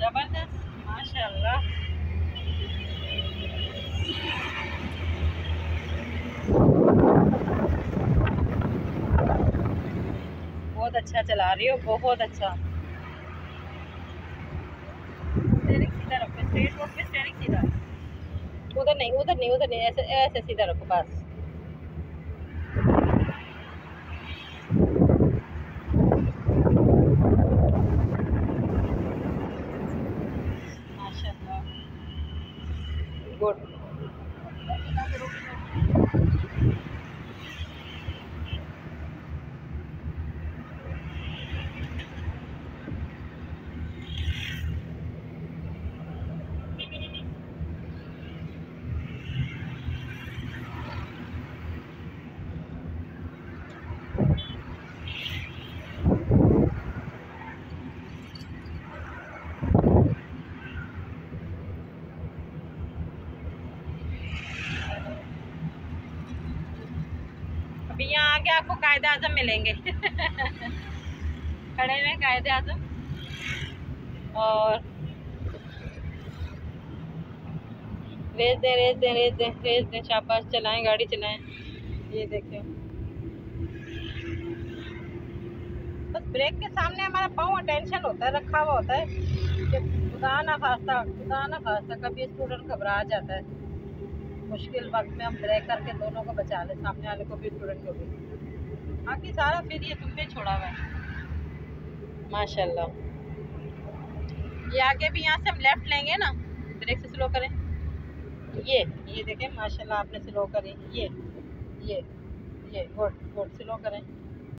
ज़बरदस्त, माशाल्लाह। बहुत अच्छा चला रही हो, बहुत अच्छा। सीधा रखो स्ट्रेट सीधा। उधर नहीं उधर नहीं उधर नहीं, ऐसे ऐसे सीधा रखो, बस। गुड अभी यहाँ आके आपको कायदे आज़म मिलेंगे। खड़े हुए कायदे आज़म। और रेस दें रेस दें रेस दें रेस दें, शाबाश, चलाएँ, गाड़ी चलाएँ। ये देखें। बस ब्रेक के सामने हमारा पाँव अटेंशन होता है, रखा हुआ होता है खुदा ना खास्ता, खुदा ना खास्ता, कभी स्टूडेंट घबरा जाता है। मुश्किल वक्त में हम ब्रेक करके दोनों को बचा ले, सामने वाले को भी स्टूडेंट को भी। बाकी सारा फिर ये तुम छोड़ा हुआ है। माशाल्लाह। ये आगे भी यहाँ से हम लेफ़्ट लेंगे ना ब्रेक से स्लो करें। ये ये देखें, माशाल्लाह आपने स्लो करें। ये ये ये गुड गुड स्लो करें।